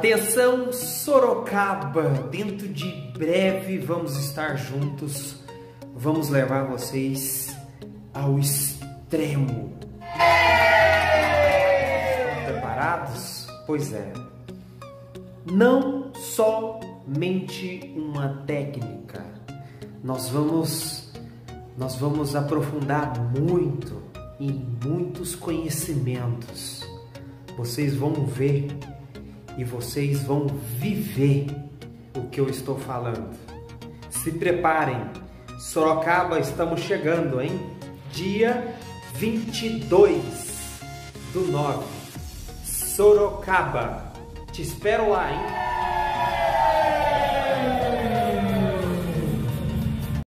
Atenção Sorocaba, dentro de breve vamos estar juntos, vamos levar vocês ao extremo. Preparados? Pois é. Não somente uma técnica, nós vamos nós vamos aprofundar muito em muitos conhecimentos. Vocês vão ver e vocês vão viver o que eu estou falando. Se preparem, Sorocaba estamos chegando, hein? Dia 22 do 9. Sorocaba. Te espero lá, hein?